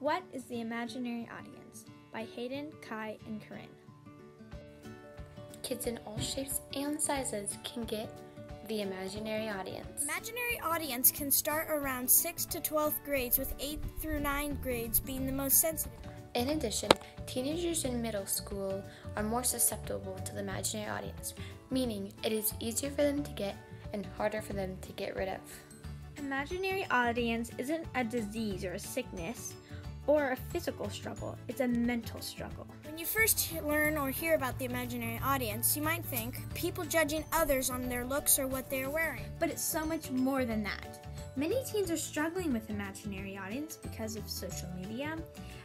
What is the Imaginary Audience? by Hayden, Kai, and Corinne. Kids in all shapes and sizes can get the imaginary audience. Imaginary audience can start around 6th to 12th grades, with 8th through 9th grades being the most sensitive. In addition, teenagers in middle school are more susceptible to the imaginary audience, meaning it is easier for them to get and harder for them to get rid of. Imaginary audience isn't a disease or a sickness or a physical struggle, it's a mental struggle. When you first learn or hear about the imaginary audience, you might think people judging others on their looks or what they are wearing. But it's so much more than that. Many teens are struggling with imaginary audience because of social media,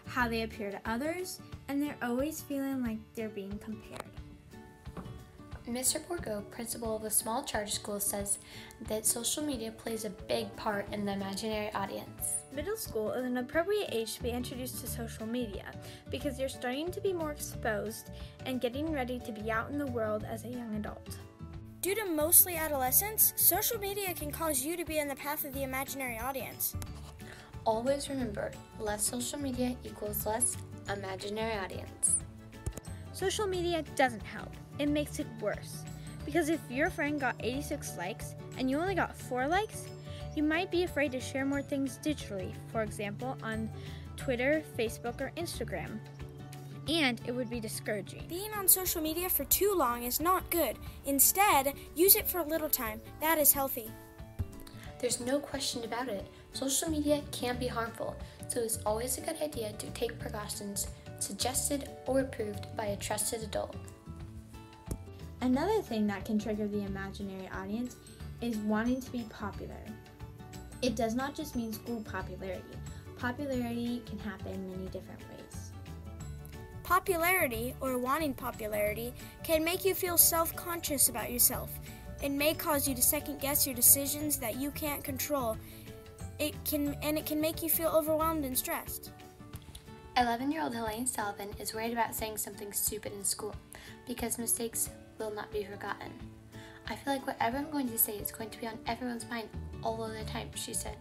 how they appear to others, and they're always feeling like they're being compared. Mr. Borgo, principal of a small charter school, says that social media plays a big part in the imaginary audience. Middle school is an appropriate age to be introduced to social media because you're starting to be more exposed and getting ready to be out in the world as a young adult. Due to mostly adolescence, social media can cause you to be in the path of the imaginary audience. Always remember less social media equals less imaginary audience. Social media doesn't help it makes it worse. Because if your friend got 86 likes and you only got 4 likes, you might be afraid to share more things digitally, for example, on Twitter, Facebook, or Instagram. And it would be discouraging. Being on social media for too long is not good. Instead, use it for a little time. That is healthy. There's no question about it. Social media can be harmful, so it's always a good idea to take precautions suggested or approved by a trusted adult. Another thing that can trigger the imaginary audience is wanting to be popular. It does not just mean school popularity. Popularity can happen in many different ways. Popularity, or wanting popularity, can make you feel self conscious about yourself. It may cause you to second guess your decisions that you can't control. It can, and it can make you feel overwhelmed and stressed. 11 year old Helene Sullivan is worried about saying something stupid in school because mistakes will not be forgotten. I feel like whatever I'm going to say is going to be on everyone's mind all of the time, she said.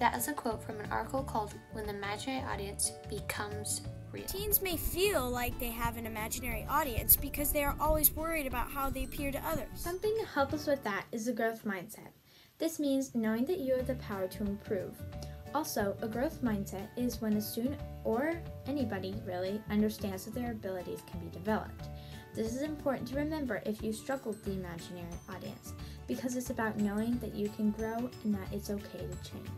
That is a quote from an article called When the Imaginary Audience Becomes Real. Teens may feel like they have an imaginary audience because they are always worried about how they appear to others. Something to help us with that is the growth mindset. This means knowing that you have the power to improve. Also, a growth mindset is when a student or anybody really understands that their abilities can be developed. This is important to remember if you struggle with the imaginary audience, because it's about knowing that you can grow and that it's okay to change.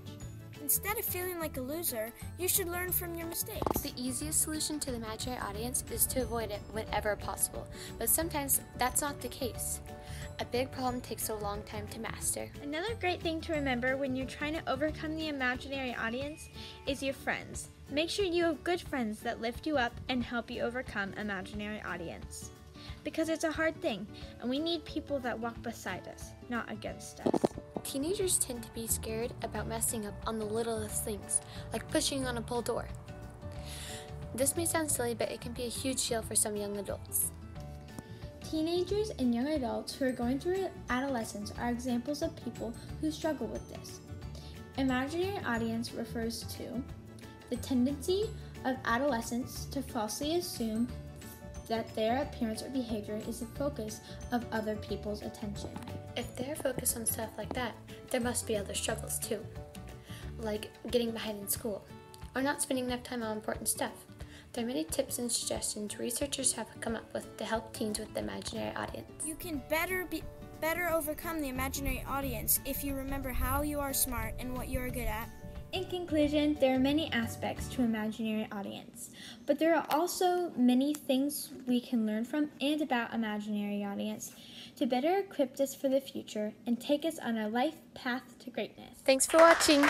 Instead of feeling like a loser, you should learn from your mistakes. The easiest solution to the imaginary audience is to avoid it whenever possible, but sometimes that's not the case. A big problem takes a long time to master. Another great thing to remember when you're trying to overcome the imaginary audience is your friends. Make sure you have good friends that lift you up and help you overcome imaginary audience because it's a hard thing, and we need people that walk beside us, not against us. Teenagers tend to be scared about messing up on the littlest things, like pushing on a pull door. This may sound silly, but it can be a huge deal for some young adults. Teenagers and young adults who are going through adolescence are examples of people who struggle with this. Imaginary audience refers to the tendency of adolescents to falsely assume that their appearance or behavior is the focus of other people's attention. If they're focused on stuff like that, there must be other struggles too, like getting behind in school or not spending enough time on important stuff. There are many tips and suggestions researchers have come up with to help teens with the imaginary audience. You can better be better overcome the imaginary audience if you remember how you are smart and what you are good at in conclusion, there are many aspects to imaginary audience, but there are also many things we can learn from and about imaginary audience to better equip us for the future and take us on our life path to greatness. Thanks for watching.